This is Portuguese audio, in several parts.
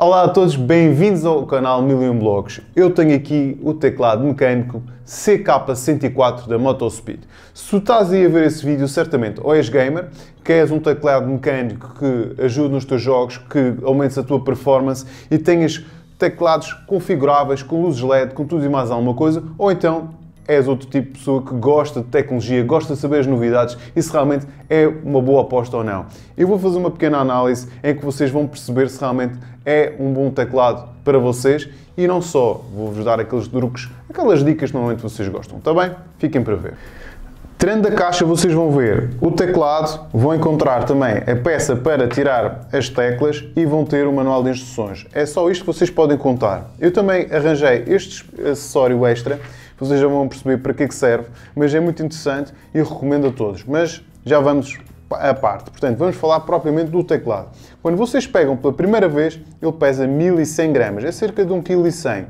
Olá a todos, bem-vindos ao canal Million Blogs. Eu tenho aqui o teclado mecânico CK104 da Motospeed. Se tu estás aí a ver esse vídeo, certamente ou és gamer, queres um teclado mecânico que ajude nos teus jogos, que aumente a tua performance e tenhas teclados configuráveis com luzes LED, com tudo e mais alguma coisa, ou então és outro tipo de pessoa que gosta de tecnologia, gosta de saber as novidades e se realmente é uma boa aposta ou não. Eu vou fazer uma pequena análise em que vocês vão perceber se realmente é um bom teclado para vocês e não só, vou-vos dar aqueles truques, aquelas dicas que normalmente vocês gostam, está bem? Fiquem para ver. Tirando da caixa, vocês vão ver o teclado, vão encontrar também a peça para tirar as teclas e vão ter o manual de instruções. É só isto que vocês podem contar. Eu também arranjei este acessório extra vocês já vão perceber para que, é que serve, mas é muito interessante e recomendo a todos. Mas já vamos à parte. Portanto, vamos falar propriamente do teclado. Quando vocês pegam pela primeira vez, ele pesa 1100 gramas, é cerca de 1,1 kg.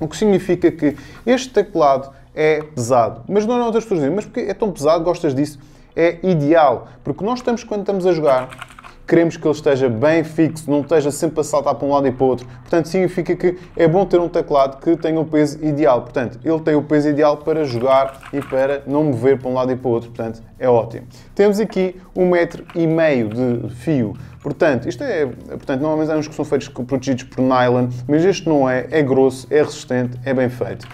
O que significa que este teclado é pesado. Mas não é outras pessoas dizem, mas porque é tão pesado, gostas disso? É ideal, porque nós estamos, quando estamos a jogar, queremos que ele esteja bem fixo, não esteja sempre a saltar para um lado e para o outro. Portanto, significa que é bom ter um teclado que tenha o peso ideal. Portanto, ele tem o peso ideal para jogar e para não mover para um lado e para o outro. Portanto, é ótimo. Temos aqui um metro e meio de fio. Portanto, isto é, portanto, normalmente há uns que são feitos protegidos por nylon, mas este não é, é grosso, é resistente, é bem feito.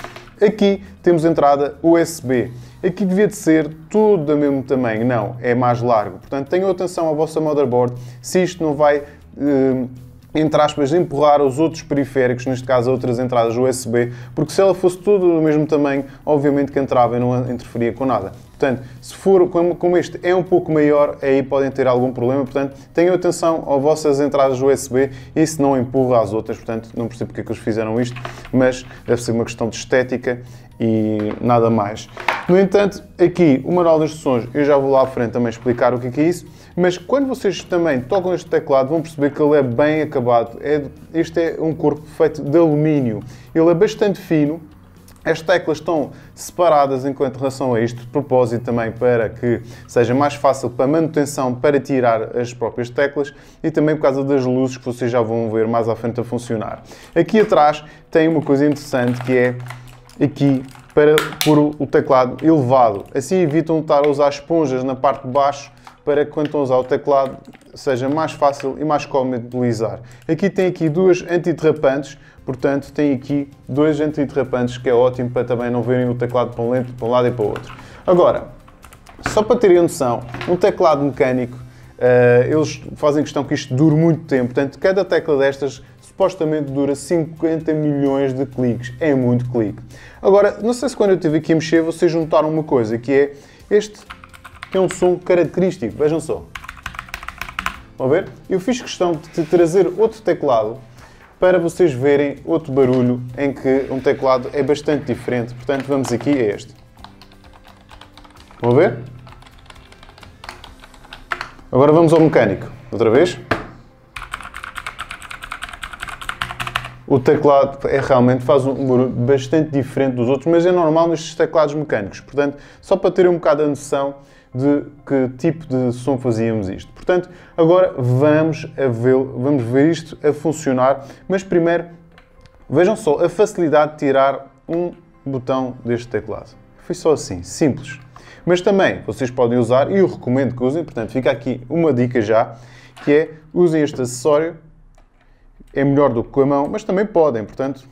Aqui temos entrada USB. Aqui devia de ser tudo do mesmo tamanho. Não, é mais largo. Portanto, tenham atenção à vossa motherboard se isto não vai, eh, entre aspas, empurrar os outros periféricos, neste caso outras entradas USB, porque se ela fosse tudo do mesmo tamanho, obviamente que entrava e não interferia com nada. Portanto, se for como este é um pouco maior, aí podem ter algum problema. Portanto, tenham atenção às vossas entradas USB e se não empurra as outras. Portanto, não percebo porque é que eles fizeram isto, mas deve ser uma questão de estética e nada mais. No entanto, aqui o manual de instruções, eu já vou lá à frente também explicar o que é, isso, mas quando vocês também tocam este teclado vão perceber que ele é bem acabado. É, este é um corpo feito de alumínio. Ele é bastante fino, as teclas estão separadas enquanto relação a isto, de propósito também para que seja mais fácil para manutenção, para tirar as próprias teclas e também por causa das luzes que vocês já vão ver mais à frente a funcionar. Aqui atrás tem uma coisa interessante que é aqui para pôr o teclado elevado. Assim evitam estar a usar esponjas na parte de baixo para que quando estão a usar o teclado seja mais fácil e mais cómodo de utilizar. Aqui tem aqui duas antiderrapantes, portanto tem aqui dois antiderrapantes que é ótimo para também não verem o teclado para um, lento, para um lado e para o outro. Agora, só para terem noção, um teclado mecânico, uh, eles fazem questão que isto dure muito tempo, portanto cada tecla destas supostamente dura 50 milhões de cliques. É muito clique. Agora, não sei se quando eu estive aqui a mexer, vocês notaram uma coisa, que é este que é um som característico. Vejam só. Vão ver? Eu fiz questão de trazer outro teclado para vocês verem outro barulho em que um teclado é bastante diferente. Portanto, vamos aqui a este. Vão ver? Agora vamos ao mecânico. Outra vez. O teclado é, realmente faz um barulho bastante diferente dos outros, mas é normal nestes teclados mecânicos. Portanto, só para ter um bocado a noção de que tipo de som fazíamos isto. Portanto, agora vamos, a ver, vamos ver isto a funcionar, mas primeiro vejam só a facilidade de tirar um botão deste teclado. Foi só assim, simples. Mas também vocês podem usar, e eu recomendo que usem, portanto fica aqui uma dica já, que é usem este acessório é melhor do que com a mão, mas também podem, portanto,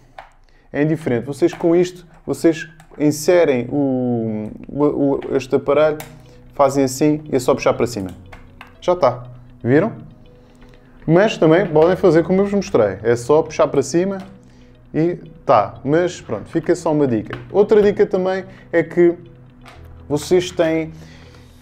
é indiferente. Vocês com isto, vocês inserem o, o, este aparelho, fazem assim e é só puxar para cima. Já está. Viram? Mas também podem fazer como eu vos mostrei. É só puxar para cima e tá. Mas pronto, fica só uma dica. Outra dica também é que vocês têm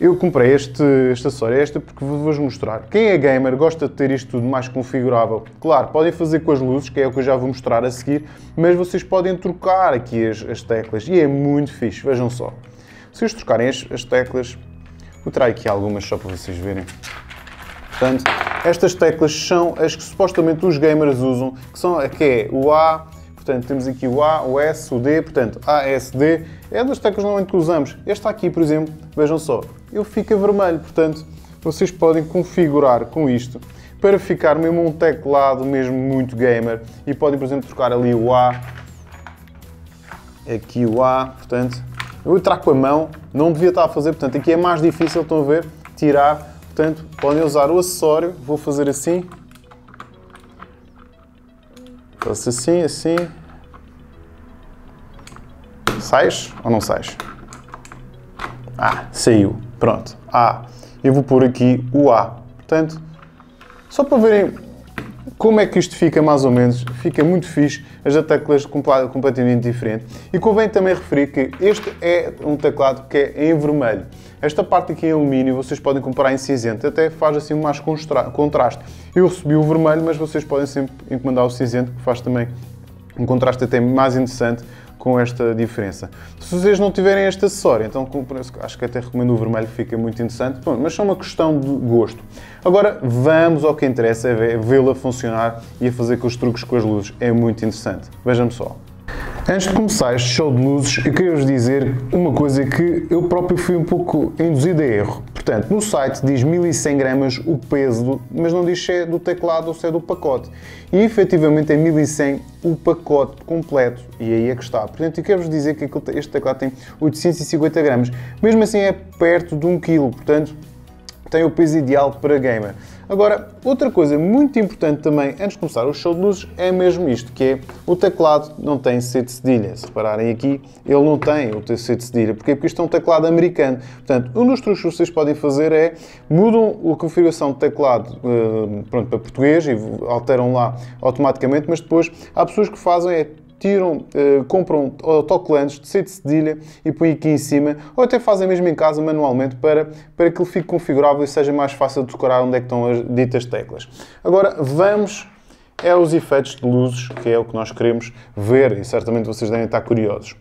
eu comprei este, este acessório, esta, porque vou-vos mostrar. Quem é gamer gosta de ter isto tudo mais configurável. Claro, podem fazer com as luzes, que é o que eu já vou mostrar a seguir, mas vocês podem trocar aqui as, as teclas e é muito fixe, vejam só. Se vocês trocarem as, as teclas, vou trazer aqui algumas só para vocês verem. Portanto, estas teclas são as que supostamente os gamers usam, que são que é o A, Portanto, temos aqui o A, o S, o D, portanto, A, S, D, é das teclas normalmente que usamos. Esta aqui, por exemplo, vejam só, ele fica vermelho, portanto, vocês podem configurar com isto para ficar mesmo um teclado mesmo muito gamer. E podem, por exemplo, trocar ali o A, aqui o A, portanto, eu trago com a mão, não devia estar a fazer, portanto, aqui é mais difícil, estão a ver, tirar, portanto, podem usar o acessório, vou fazer assim, faço assim, assim, sais ou não sais? Ah, saiu, pronto, A, eu vou pôr aqui o A, portanto, só para verem como é que isto fica mais ou menos, fica muito fixe, as teclas completamente diferentes. E convém também referir que este é um teclado que é em vermelho. Esta parte aqui em alumínio vocês podem comprar em cinzento, até faz assim mais contraste. Eu recebi o vermelho, mas vocês podem sempre encomendar o cinzento, que faz também um contraste até mais interessante com esta diferença. Se vocês não tiverem este acessório, então acho que até recomendo o vermelho, fica muito interessante, Bom, mas é uma questão de gosto. Agora vamos ao que interessa, é vê-la funcionar e a fazer com os truques com as luzes, é muito interessante. Vejam só. Antes de começar este show de luzes, eu queria vos dizer uma coisa que eu próprio fui um pouco induzido a erro. Portanto, no site diz 1100 gramas o peso, mas não diz se é do teclado ou se é do pacote. E efetivamente é 1100 o pacote completo. E aí é que está. Portanto, eu quero-vos dizer que este teclado tem 850 gramas. Mesmo assim é perto de 1 kg. Portanto, tem o peso ideal para gamer. Agora, outra coisa muito importante também, antes de começar o show de luzes, é mesmo isto, que é o teclado não tem C de cedilha. Se repararem aqui, ele não tem o C de cedilha. Porquê? Porque isto é um teclado americano. Portanto, um dos truques que vocês podem fazer é mudam a configuração de teclado uh, pronto, para português e alteram lá automaticamente, mas depois há pessoas que fazem é tiram, uh, compram autocolantes de C de cedilha e põem aqui em cima, ou até fazem mesmo em casa manualmente para, para que ele fique configurável e seja mais fácil de decorar onde é que estão as ditas teclas. Agora vamos é os efeitos de luzes, que é o que nós queremos ver e certamente vocês devem estar curiosos.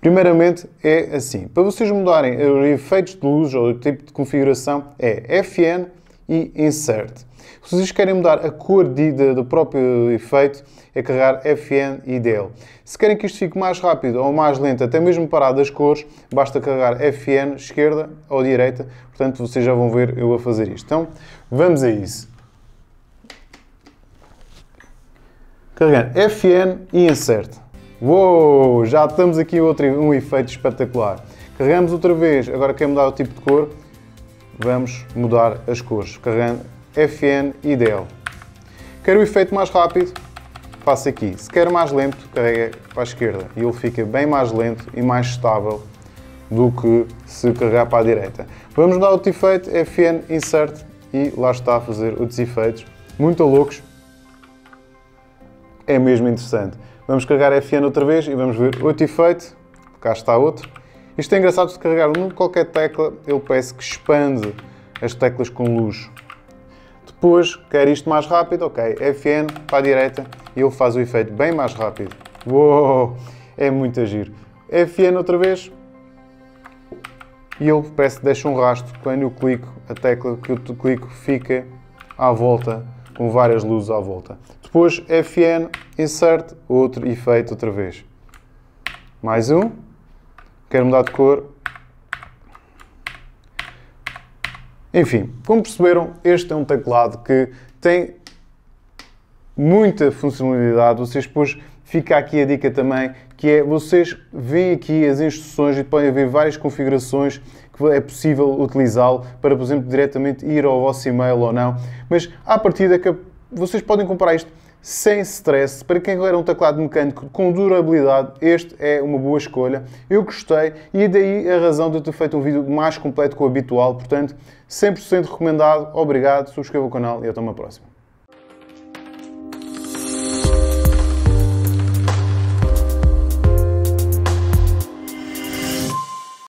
Primeiramente é assim, para vocês mudarem os efeitos de luz ou o tipo de configuração é FN e Insert. Se vocês querem mudar a cor de, de, do próprio efeito, é carregar FN e DL. Se querem que isto fique mais rápido ou mais lento, até mesmo parar das cores, basta carregar FN esquerda ou direita. Portanto, vocês já vão ver eu a fazer isto. Então, vamos a isso. Carregando FN e Insert. Uou, já estamos aqui outro, um efeito espetacular. Carregamos outra vez, agora quer mudar o tipo de cor, vamos mudar as cores. Carregando FN e DL. Quero o efeito mais rápido, faço aqui. Se quero mais lento, carrega para a esquerda e ele fica bem mais lento e mais estável do que se carregar para a direita. Vamos dar outro efeito, FN Insert e lá está a fazer outros efeitos muito loucos. É mesmo interessante. Vamos carregar FN outra vez e vamos ver outro efeito. Cá está outro. Isto é engraçado, se carregar num qualquer tecla, ele parece que expande as teclas com luz. Depois, quer isto mais rápido, ok, FN para a direita e ele faz o efeito bem mais rápido. Uou, é muito agir. FN outra vez e ele parece que deixa um rastro. Quando eu clico, a tecla que eu clico fica à volta, com várias luzes à volta. Depois FN, Insert, outro efeito outra vez. Mais um. Quero mudar de cor, Enfim, como perceberam, este é um teclado que tem muita funcionalidade. Vocês depois fica aqui a dica também, que é vocês veem aqui as instruções e podem ver várias configurações que é possível utilizá-lo para, por exemplo, diretamente ir ao vosso e-mail ou não. Mas à partida que vocês podem comprar isto sem stress. Para quem quer um teclado mecânico com durabilidade, este é uma boa escolha. Eu gostei e daí a razão de eu ter feito um vídeo mais completo que o habitual. Portanto, 100% recomendado. Obrigado, subscreva o canal e até uma próxima.